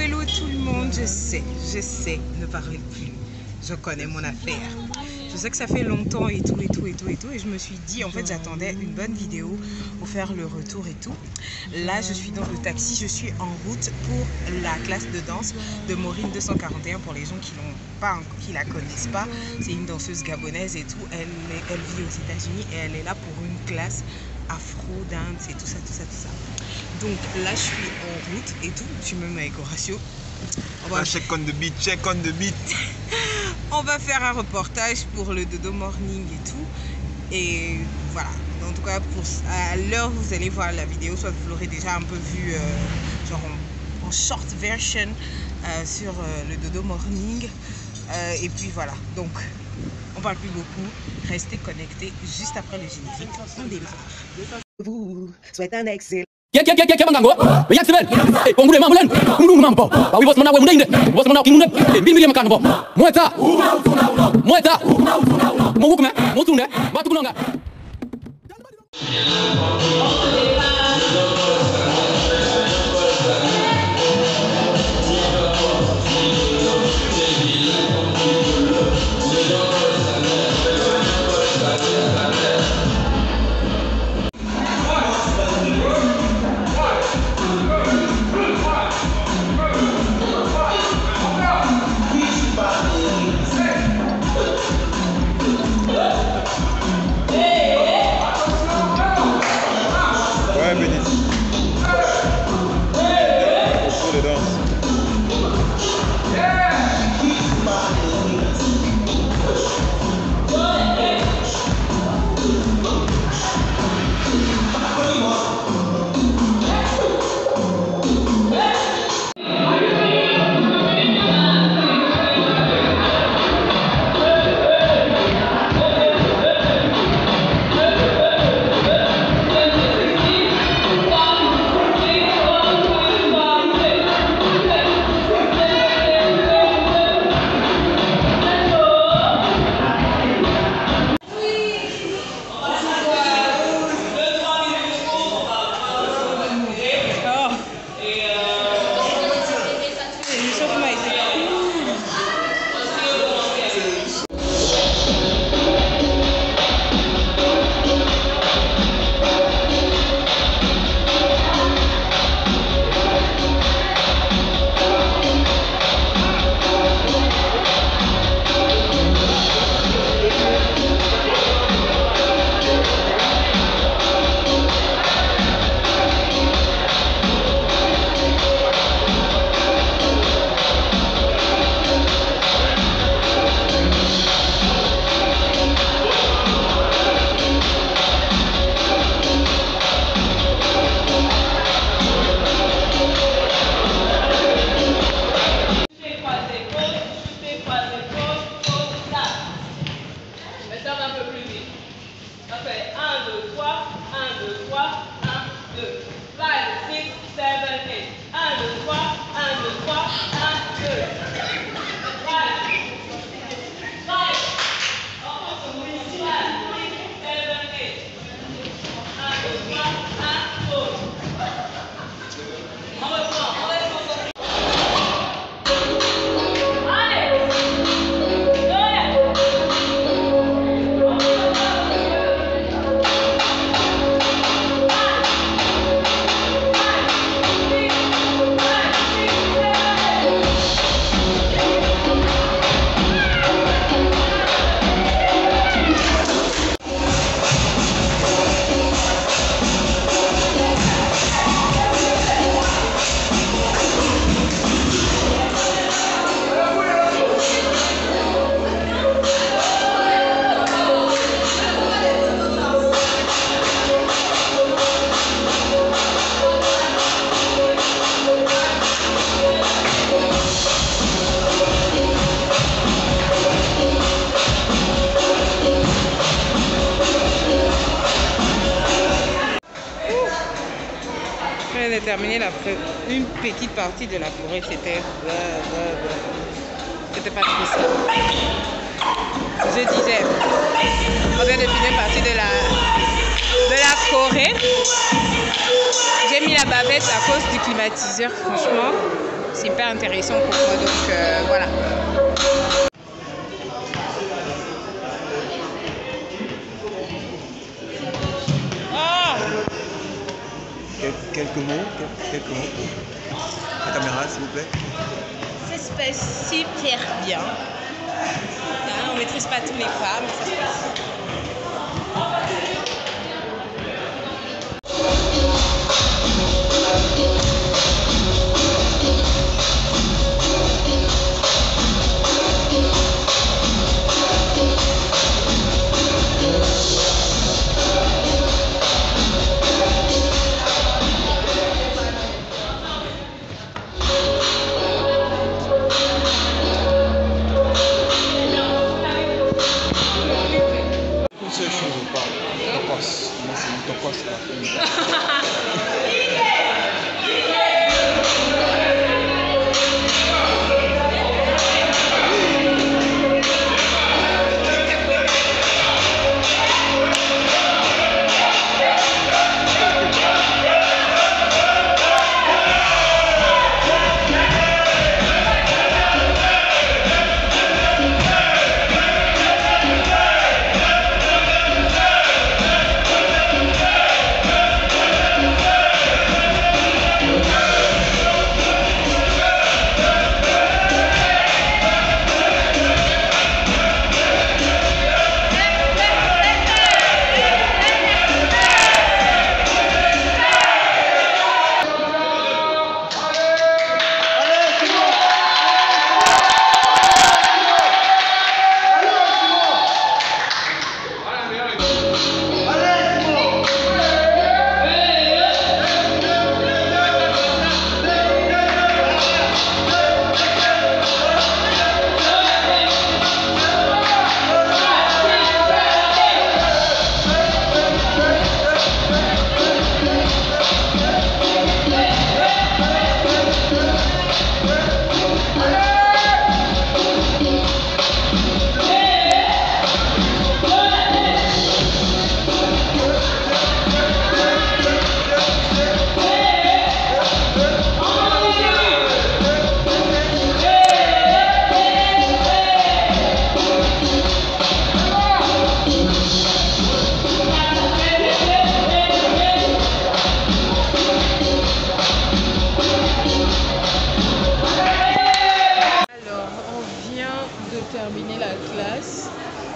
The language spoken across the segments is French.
hello tout le monde, je sais, je sais, ne parlez plus. Je connais mon affaire. Je sais que ça fait longtemps et tout et tout et tout et tout et je me suis dit en fait j'attendais une bonne vidéo pour faire le retour et tout. Là je suis dans le taxi, je suis en route pour la classe de danse de Maureen 241 pour les gens qui l'ont pas qui la connaissent pas. C'est une danseuse gabonaise et tout. Elle, elle vit aux États-Unis et elle est là pour une classe afro, dance et tout ça, tout ça, tout ça. Donc là, je suis en route et tout. Je suis même avec Horatio. On va, Ah, check on the beat, check on the beat. on va faire un reportage pour le Dodo Morning et tout. Et voilà. En tout cas, pour, à l'heure où vous allez voir la vidéo, soit vous l'aurez déjà un peu vu, euh, genre en, en short version euh, sur euh, le Dodo Morning. Et puis voilà. Donc, on parle plus beaucoup. Restez connectés. Juste après le générique, on démarre. Vous souhaite un excellent. Eh mambo. Ba we munde. Eh. Ouais, Terminer la une petite partie de la forêt. C'était c'était pas trop ça. Je disais, on vient de finir partie de la de la forêt. J'ai mis la bavette à cause du climatiseur. Franchement, c'est hyper intéressant pour moi. Donc euh, voilà. Quelques mots, quel- quelques mots la caméra, s'il vous plaît. Ça se passe super bien. Hein, on maîtrise pas tous les pas, mais ça se passe.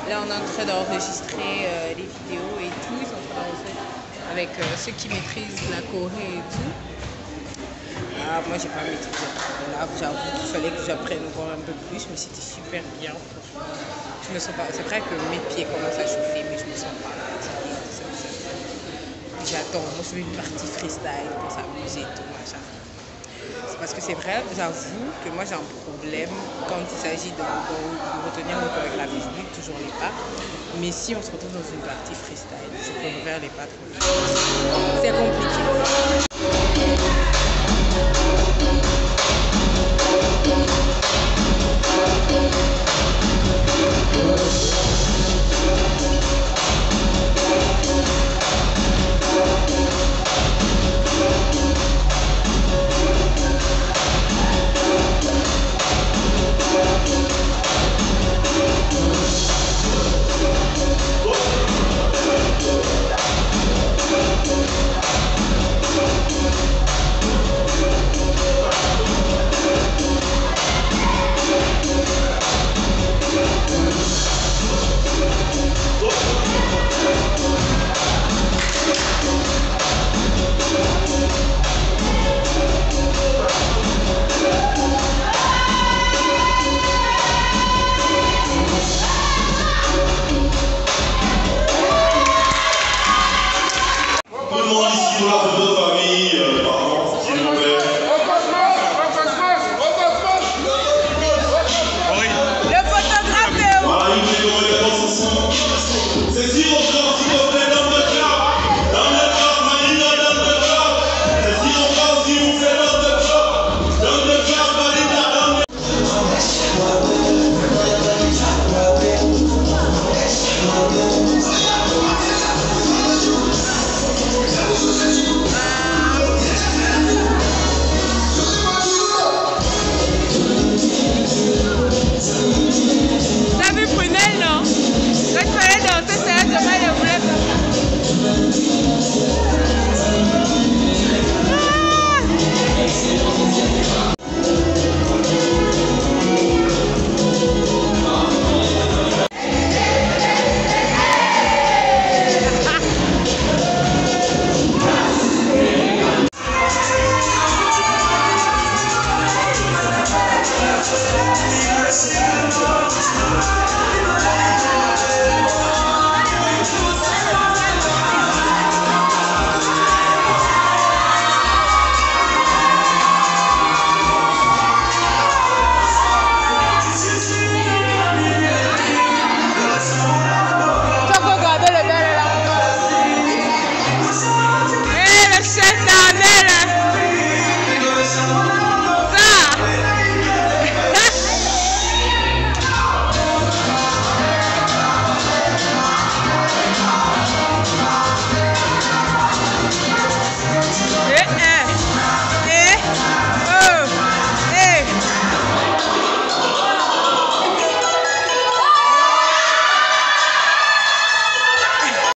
Là, on est en train d'enregistrer euh, les vidéos et tout. Ils sont en train avec euh, ceux qui maîtrisent la Corée et tout. Ah, moi, j'ai pas maîtrisé. Là, j'avoue qu'il fallait que j'apprenne encore un peu plus, mais c'était super bien. Je me sens pas. C'est vrai que mes pieds commencent à chauffer, mais je me sens pas fatiguée. J'attends. Moi, je veux une partie freestyle pour s'amuser et tout, machin. C'est parce que c'est vrai, j'avoue que moi j'ai un problème quand il s'agit de, retenir mon chorégraphie, je dis toujours les pas. Mais si on se retrouve dans une partie freestyle, je peux ouvrir les pas trop C'est compliqué.